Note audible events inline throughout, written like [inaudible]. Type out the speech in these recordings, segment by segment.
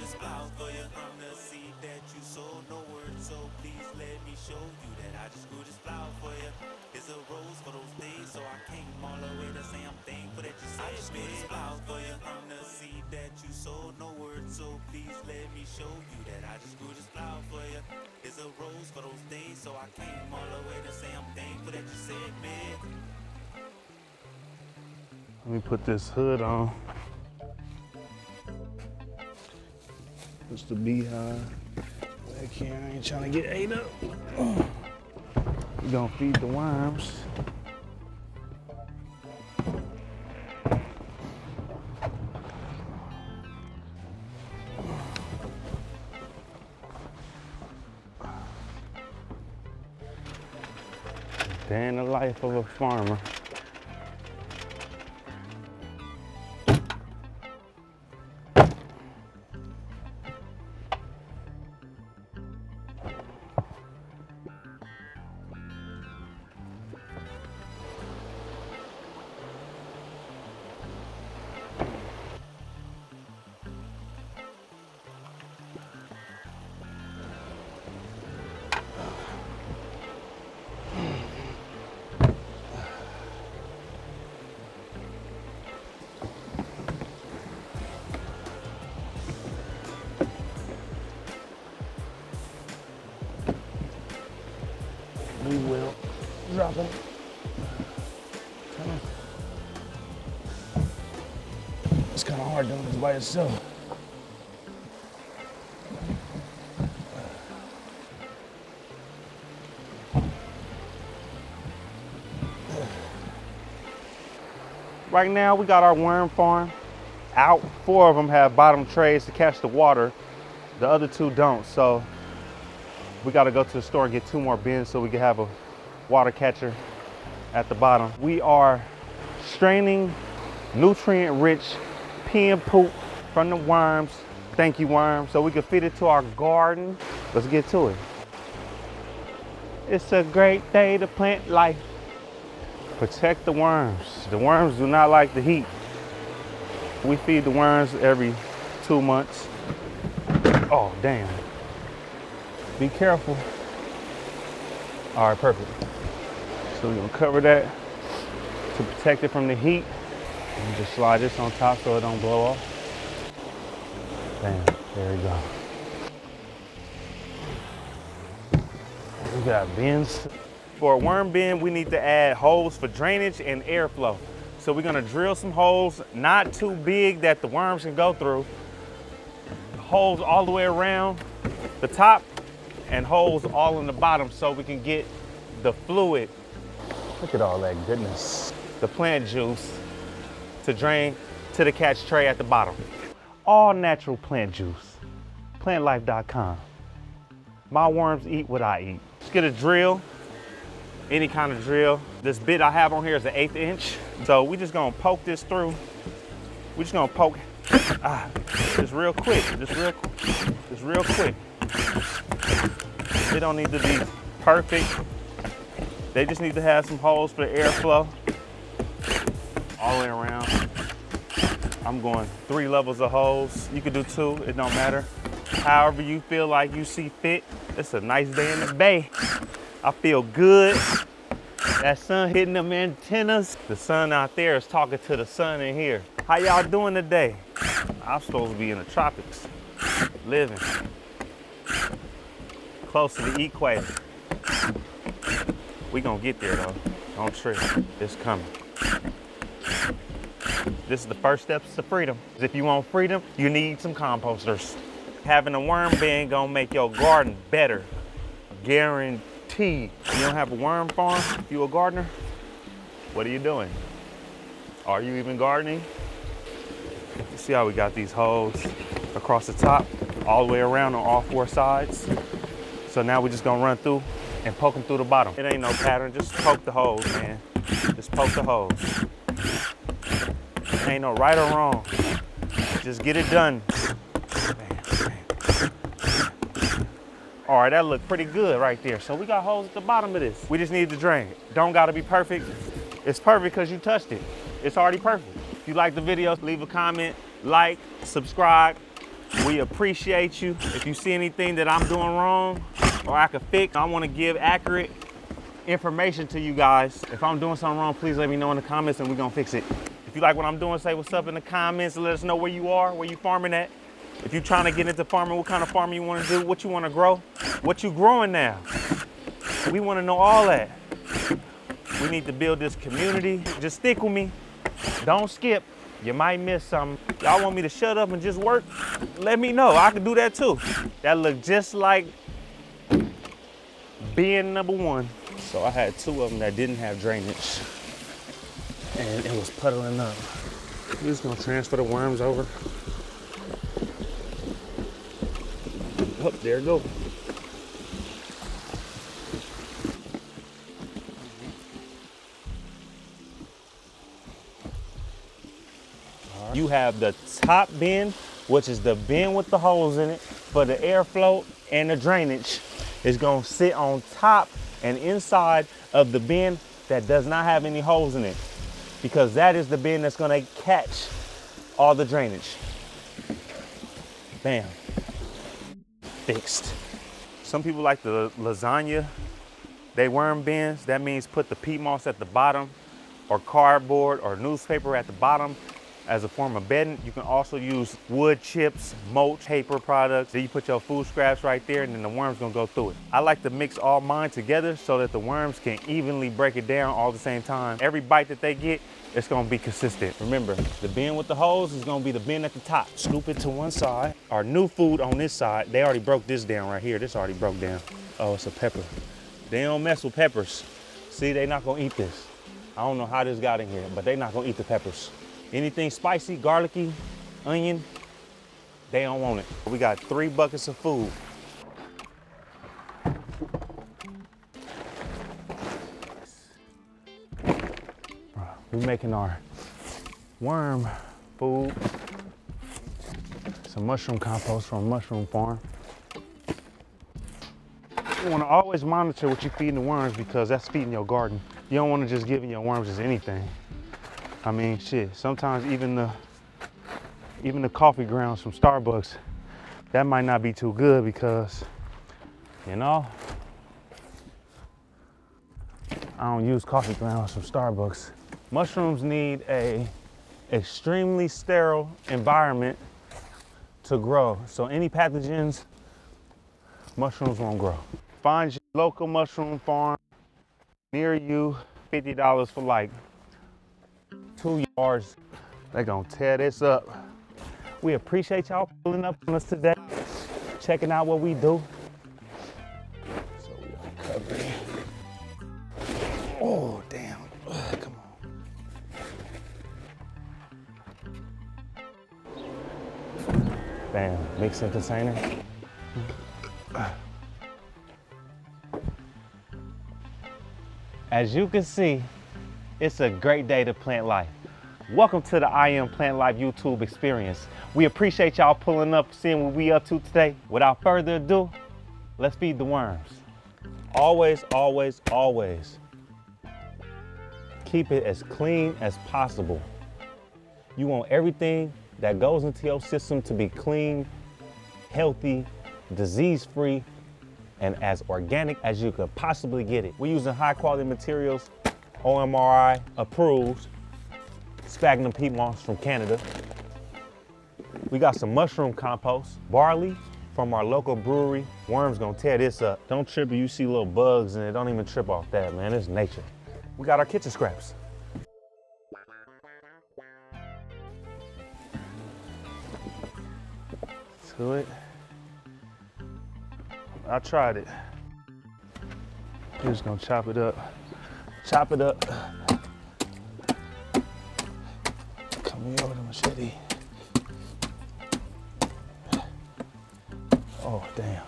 this for you. I'm the seed that you sow, no so please let me show you that I just grew this flower for you. It's a rose for those days, so I came all the way to say I'm thankful that you said I just grew this flower for you. I'm the seed that you sow, no so please let me show you that I just grew this flower for you. It's a rose for those days, so I came all the way to say I'm thankful that you said. Let me put this hood on. It's the beehive. Back here, I ain't trying to get ate up. We gonna feed the worms. In the life of a farmer. It's kind of hard doing this by itself. Right now, we got our worm farm out. Four of them have bottom trays to catch the water. The other two don't. So we got to go to the store and get two more bins so we can have a water catcher at the bottom. We are straining nutrient and poop from the worms. Thank you, worms. So we can feed it to our garden. Let's get to it. It's a great day to plant life. Protect the worms. The worms do not like the heat. We feed the worms every two months. Oh, damn. Be careful. All right, perfect. So we're gonna cover that to protect it from the heat. And just slide this on top so it don't blow off. Bam, there we go. We got bins. For a worm bin, we need to add holes for drainage and airflow. So we're gonna drill some holes, not too big that the worms can go through. Holes all the way around the top and holes all in the bottom so we can get the fluid. Look at all that goodness. The plant juice to drain to the catch tray at the bottom. All natural plant juice. Plantlyph.com. My worms eat what I eat. Let's get a drill, any kind of drill. This bit I have on here is an eighth inch. So we just gonna poke this through. we just gonna poke, ah, just real quick, just real, quick. just real quick. They don't need to be perfect. They just need to have some holes for the airflow all the way around. I'm going three levels of holes. You could do two, it don't matter. However you feel like you see fit. It's a nice day in the bay. I feel good. That sun hitting them antennas. The sun out there is talking to the sun in here. How y'all doing today? I'm supposed to be in the tropics, living close to the equator. We gonna get there though. Don't trip. It's coming. This is the first steps to freedom. If you want freedom, you need some composters. Having a worm bin gonna make your garden better. Guaranteed. You don't have a worm farm, you a gardener? What are you doing? Are you even gardening? See how we got these holes across the top, all the way around on all four sides? So now we're just gonna run through and poke them through the bottom. It ain't no pattern, just poke the holes, man. Just poke the holes. Ain't no right or wrong. Just get it done. All right, that looked pretty good right there. So we got holes at the bottom of this. We just need to drain. Don't gotta be perfect. It's perfect because you touched it. It's already perfect. If you like the video, leave a comment, like, subscribe. We appreciate you. If you see anything that I'm doing wrong, or I can fix. I wanna give accurate information to you guys. If I'm doing something wrong, please let me know in the comments and we're gonna fix it. If you like what I'm doing, say what's up in the comments let us know where you are, where you farming at. If you're trying to get into farming, what kind of farming you wanna do, what you wanna grow, what you growing now. We wanna know all that. We need to build this community. Just stick with me. Don't skip. You might miss something. Y'all want me to shut up and just work? Let me know. I can do that too. That look just like being number one. So I had two of them that didn't have drainage and it was puddling up. We're just gonna transfer the worms over. Oh, there it go. You have the top bin, which is the bin with the holes in it for the airflow and the drainage is gonna sit on top and inside of the bin that does not have any holes in it because that is the bin that's gonna catch all the drainage. Bam, fixed. Some people like the lasagna, they worm bins. That means put the peat moss at the bottom or cardboard or newspaper at the bottom as a form of bedding. You can also use wood chips, mulch, paper products. Then you put your food scraps right there and then the worms gonna go through it. I like to mix all mine together so that the worms can evenly break it down all the same time. Every bite that they get, it's gonna be consistent. Remember, the bin with the holes is gonna be the bin at the top. Scoop it to one side. Our new food on this side, they already broke this down right here. This already broke down. Oh, it's a pepper. They don't mess with peppers. See, they not gonna eat this. I don't know how this got in here, but they not gonna eat the peppers. Anything spicy, garlicky, onion, they don't want it. We got three buckets of food. We're making our worm food. Some mushroom compost from a mushroom farm. You wanna always monitor what you're feeding the worms because that's feeding your garden. You don't wanna just give your worms just anything. I mean, shit, sometimes even the even the coffee grounds from Starbucks, that might not be too good because, you know, I don't use coffee grounds from Starbucks. Mushrooms need a extremely sterile environment to grow. So any pathogens, mushrooms won't grow. Find your local mushroom farm near you, $50 for like two yards. They're gonna tear this up. We appreciate y'all pulling up on us today, checking out what we do. So we are covering. Oh, damn. Ugh, come on. Bam, mixing container. As you can see, it's a great day to plant life. Welcome to the I Am Plantlyph YouTube experience. We appreciate y'all pulling up, seeing what we up to today. Without further ado, let's feed the worms. Always, always, always keep it as clean as possible. You want everything that goes into your system to be clean, healthy, disease-free, and as organic as you could possibly get it. We're using high quality materials, OMRI approved, sphagnum peat moss from Canada. We got some mushroom compost, barley from our local brewery. Worms gonna tear this up. Don't trip if you see little bugs in it. Don't even trip off that, man. It's nature. We got our kitchen scraps. To it. I tried it. Just gonna chop it up. Chop it up. Oh, damn.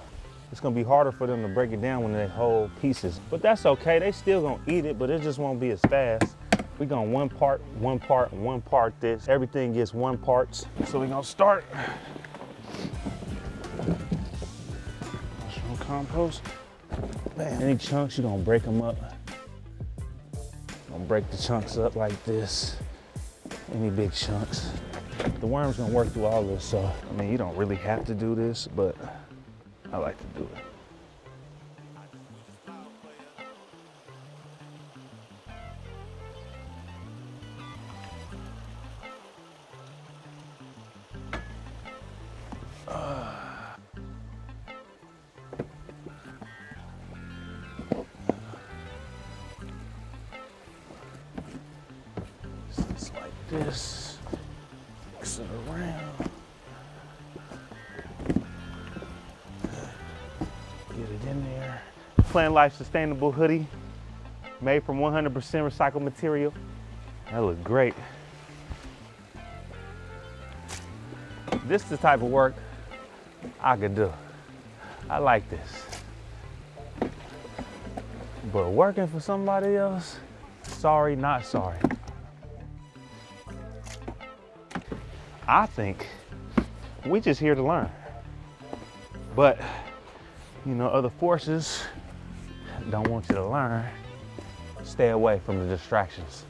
It's gonna be harder for them to break it down when they whole pieces. But that's okay, they still gonna eat it, but it just won't be as fast. We gonna one part, one part, one part this. Everything gets one parts. So we gonna start. Mushroom compost. Man, any chunks, you gonna break them up. Gonna break the chunks up like this. Any big chunks. The worm's gonna work through all this, so I mean, you don't really have to do this, but I like to do it. This. Around. Get it in there. Plantlyph Sustainable Hoodie, made from 100% recycled material. That looks great. This is the type of work I could do. I like this. But working for somebody else, sorry, not sorry. I think we just here to learn. But, you know, other forces don't want you to learn. Stay away from the distractions.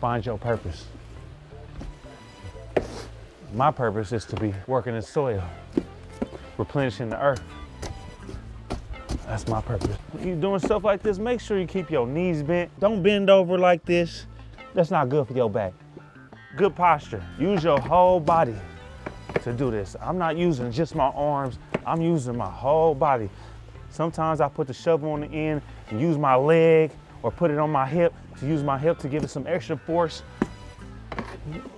Find your purpose. My purpose is to be working in soil, replenishing the earth. That's my purpose. When you're doing stuff like this, make sure you keep your knees bent. Don't bend over like this. That's not good for your back. Good posture. Use your whole body to do this. I'm not using just my arms, I'm using my whole body. Sometimes I put the shovel on the end and use my leg or put it on my hip to use my hip to give it some extra force.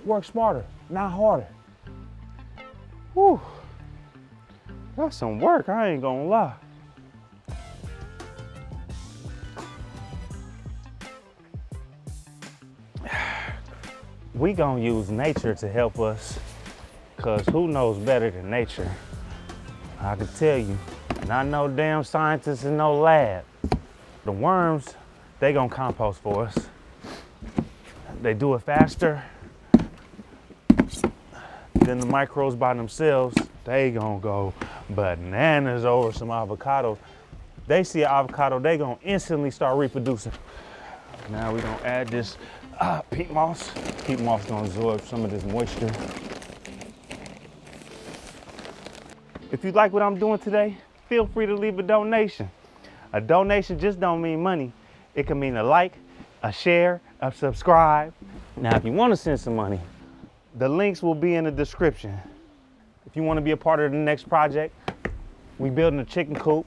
Work smarter, not harder. Whew. That's some work, I ain't gonna lie. We gonna use nature to help us, cause who knows better than nature? I can tell you, not no damn scientists in no lab. The worms, they gonna compost for us. They do it faster than the microbes by themselves. They gonna go bananas over some avocado. They see an avocado, they gonna instantly start reproducing. Now we gonna add this uh, peat moss. Peat moss gonna absorb some of this moisture. If you like what I'm doing today, feel free to leave a donation. A donation just don't mean money. It can mean a like, a share, a subscribe. Now, if you want to send some money, the links will be in the description. If you want to be a part of the next project, we building a chicken coop.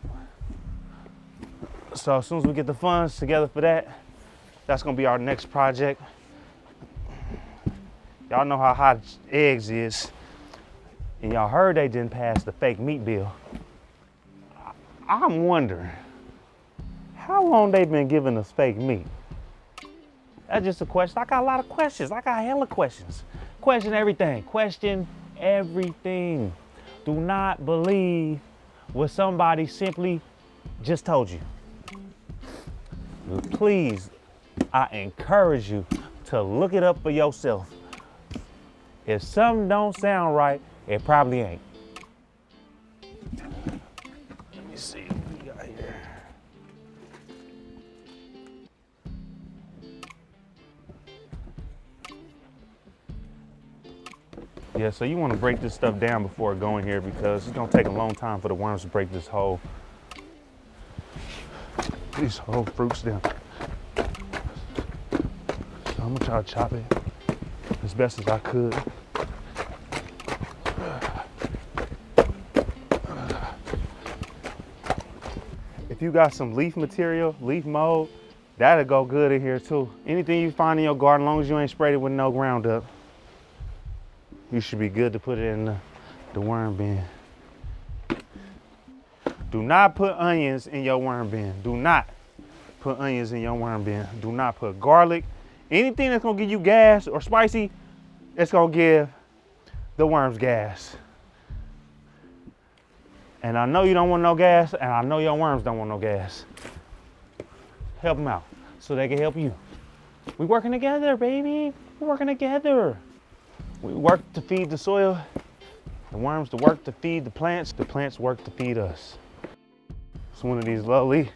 So as soon as we get the funds together for that, that's gonna be our next project. Y'all know how hot eggs is. And y'all heard they didn't pass the fake meat bill. I'm wondering, how long they been giving us fake meat? That's just a question. I got a lot of questions. I got hella questions. Question everything. Question everything. Do not believe what somebody simply just told you. Please, I encourage you to look it up for yourself. If something don't sound right, it probably ain't. Let me see what we got here. Yeah, so you want to break this stuff down before going here because it's gonna take a long time for the worms to break this whole these whole fruits down. I'm gonna try to chop it as best as I could. If you got some leaf material, leaf mold, that'll go good in here too. Anything you find in your garden, as long as you ain't sprayed it with no Roundup, you should be good to put it in the, the worm bin. Do not put onions in your worm bin. Do not put onions in your worm bin. Do not put garlic. Anything that's gonna give you gas or spicy, it's gonna give the worms gas. And I know you don't want no gas, and I know your worms don't want no gas. Help them out so they can help you. We working together, baby. We're working together. We work to feed the soil, the worms to work to feed the plants, the plants work to feed us. It's one of these lowly,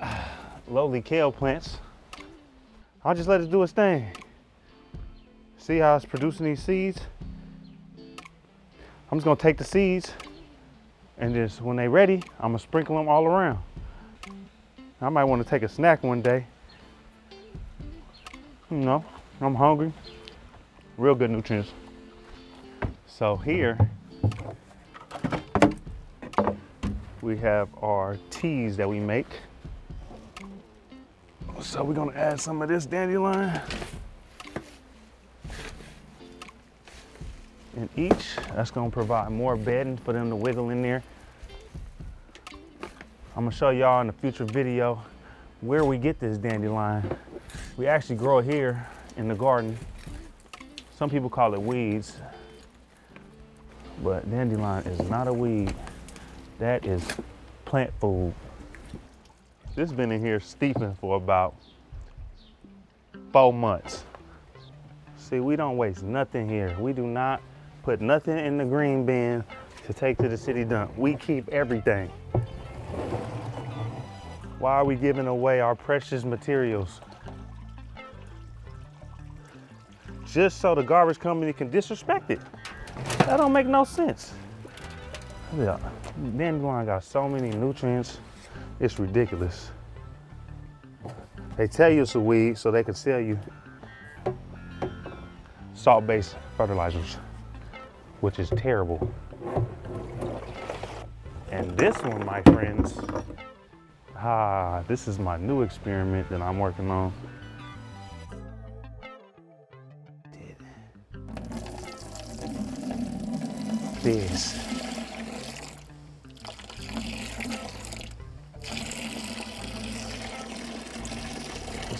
[sighs] lowly kale plants. I'll just let it do its thing. See how it's producing these seeds? I'm just gonna take the seeds and just when they're ready, I'm gonna sprinkle them all around. I might wanna take a snack one day. You know, I'm hungry. Real good nutrients. So here, we have our teas that we make. So we're gonna add some of this dandelion in each. That's gonna provide more bedding for them to wiggle in there. I'm gonna show y'all in a future video where we get this dandelion. We actually grow it here in the garden. Some people call it weeds, but dandelion is not a weed. That is plant food. This been in here steeping for about four months. See, we don't waste nothing here. We do not put nothing in the green bin to take to the city dump. We keep everything. Why are we giving away our precious materials? Just so the garbage company can disrespect it. That don't make no sense. Yeah, dandelion got so many nutrients, it's ridiculous. They tell you it's a weed so they can sell you salt-based fertilizers, which is terrible. And this one, my friends, ah, this is my new experiment that I'm working on. This.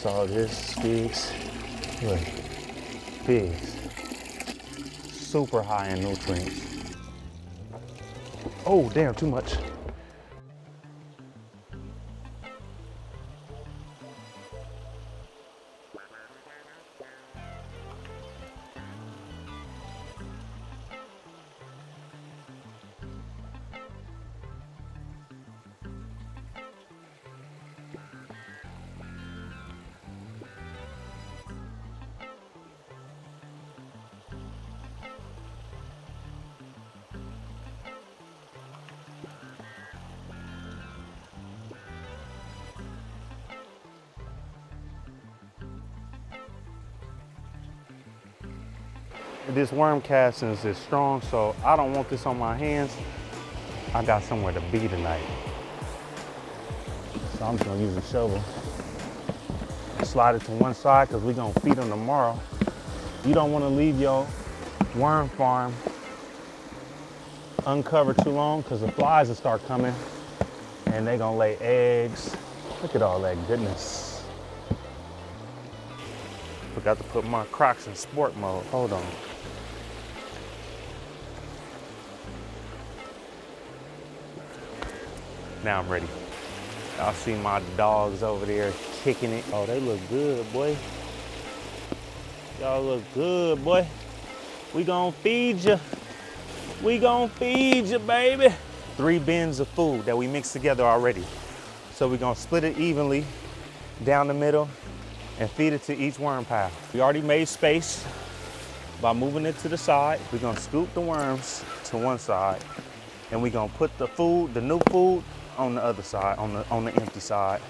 All this, figs? Look. Super high in nutrients. Oh, damn, too much. This worm casting is strong, so I don't want this on my hands. I got somewhere to be tonight. So I'm just gonna use a shovel. Slide it to one side because we're gonna feed them tomorrow. You don't wanna leave your worm farm uncovered too long because the flies will start coming and they gonna lay eggs. Look at all that goodness. Forgot to put my Crocs in sport mode. Hold on. Now I'm ready. Y'all see my dogs over there kicking it. Oh, they look good, boy. Y'all look good, boy. We gonna feed you. We gonna feed you, baby. Three bins of food that we mixed together already. So we're gonna split it evenly down the middle and feed it to each worm pile. We already made space by moving it to the side. We're gonna scoop the worms to one side and we're gonna put the food, the new food, on the other side, on the on the empty side.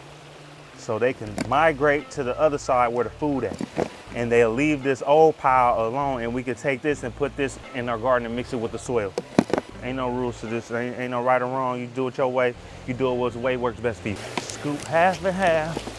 So they can migrate to the other side where the food at. And they'll leave this old pile alone and we can take this and put this in our garden and mix it with the soil. Ain't no rules to this, ain't, ain't no right or wrong. You do it your way, you do it what's way works best for you. Scoop half and half.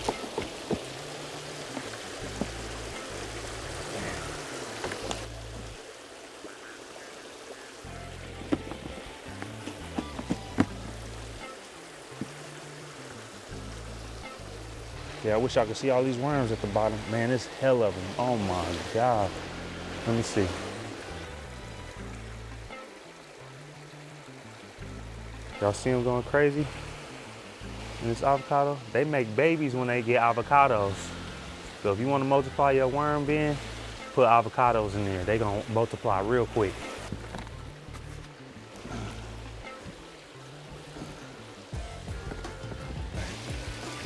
Yeah, I wish I could see all these worms at the bottom. Man, there's hell of them. Oh my God. Let me see. Y'all see them going crazy? In this avocado? They make babies when they get avocados. So if you want to multiply your worm bin, put avocados in there. They gonna multiply real quick.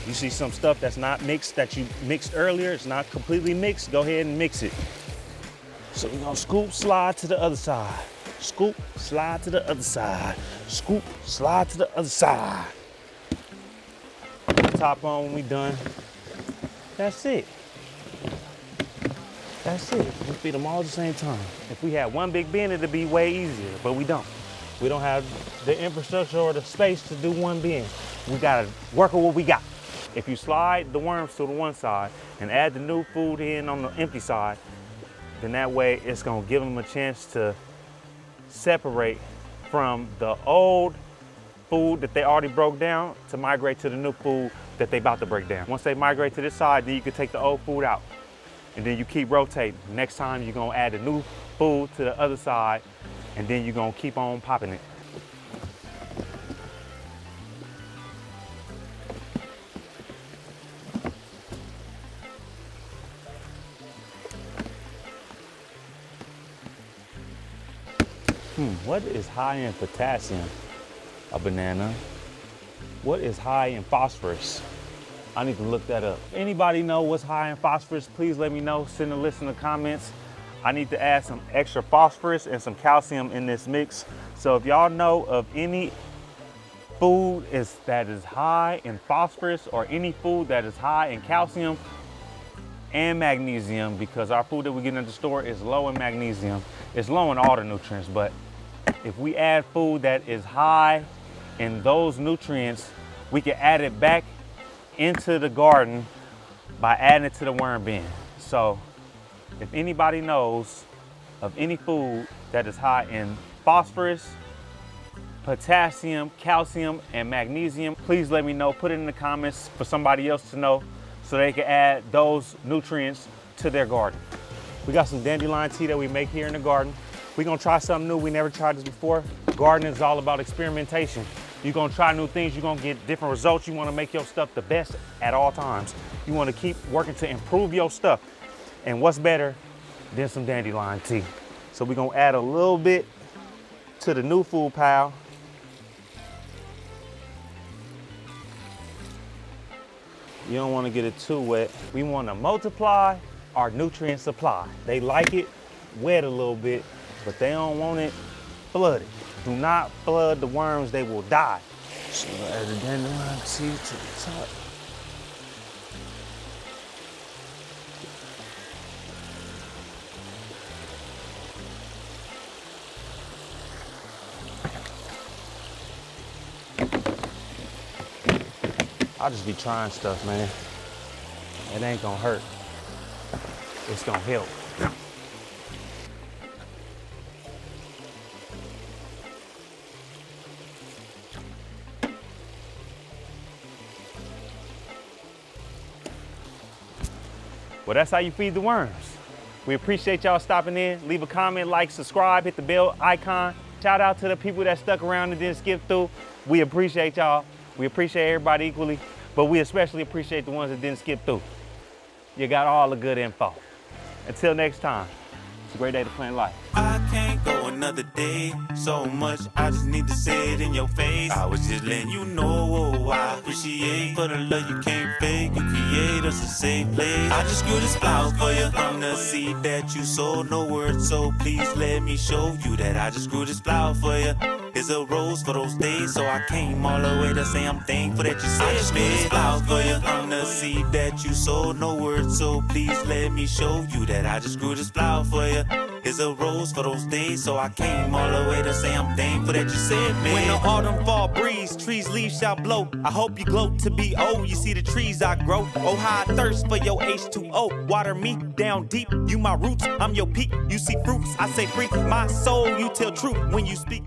You see some stuff that's not mixed that you mixed earlier, it's not completely mixed, go ahead and mix it. So we're gonna scoop, slide to the other side. Scoop, slide to the other side. Scoop, slide to the other side. Top on when we done. That's it. That's it. We feed them all at the same time. If we had one big bin, it'd be way easier, but we don't. We don't have the infrastructure or the space to do one bin. We gotta work with what we got. If you slide the worms to the one side and add the new food in on the empty side, then that way it's gonna give them a chance to separate from the old food that they already broke down to migrate to the new food that they about to break down. Once they migrate to this side, then you can take the old food out. And then you keep rotating. Next time you're gonna add the new food to the other side, and then you're gonna keep on popping it. What is high in potassium? A banana. What is high in phosphorus? I need to look that up. Anybody know what's high in phosphorus? Please let me know. Send a list in the comments. I need to add some extra phosphorus and some calcium in this mix. So if y'all know of any food is that is high in phosphorus or any food that is high in calcium and magnesium because our food that we get in the store is low in magnesium. It's low in all the nutrients, but if we add food that is high in those nutrients, we can add it back into the garden by adding it to the worm bin. So if anybody knows of any food that is high in phosphorus, potassium, calcium, and magnesium, please let me know. Put it in the comments for somebody else to know so they can add those nutrients to their garden. We got some dandelion tea that we make here in the garden. We're gonna try something new. We never tried this before. Gardening is all about experimentation. You're gonna try new things, you're gonna get different results. You wanna make your stuff the best at all times. You wanna keep working to improve your stuff. And what's better than some dandelion tea? So we're gonna add a little bit to the new food pile. You don't wanna get it too wet. We wanna multiply our nutrient supply. They like it wet a little bit, but they don't want it flooded. Do not flood the worms, they will die. So add the dandelion tea to the top. I'll just be trying stuff, man. It ain't gonna hurt. It's gonna help. Well, that's how you feed the worms. We appreciate y'all stopping in. Leave a comment, like, subscribe, hit the bell icon. Shout out to the people that stuck around and didn't skip through. We appreciate y'all. We appreciate everybody equally, but we especially appreciate the ones that didn't skip through. You got all the good info. Until next time, it's a great day to plant life. I can't go another day. So much, I just need to say it in your face. I was just letting you know oh, I appreciate for the love you can't fake. Create a safe place. I just grew this flower for you from the seed that you sowed. No words, so please let me show you that I just grew this flower for you. It's a rose for those days, so I came all the way to say I'm thankful that you said I just grew this flower for you from the seed that you sowed. No words, so please let me show you that I just grew this flower for you. It's a rose for those days, so I came all the way to say I'm thankful that you said, man. When the autumn fall breeze, trees leaves shall blow. I hope you glow to be old. You see the trees I grow. Oh, how I thirst for your H2O. Water me down deep. You my roots, I'm your peak. You see fruits, I say free. My soul, you tell truth when you speak.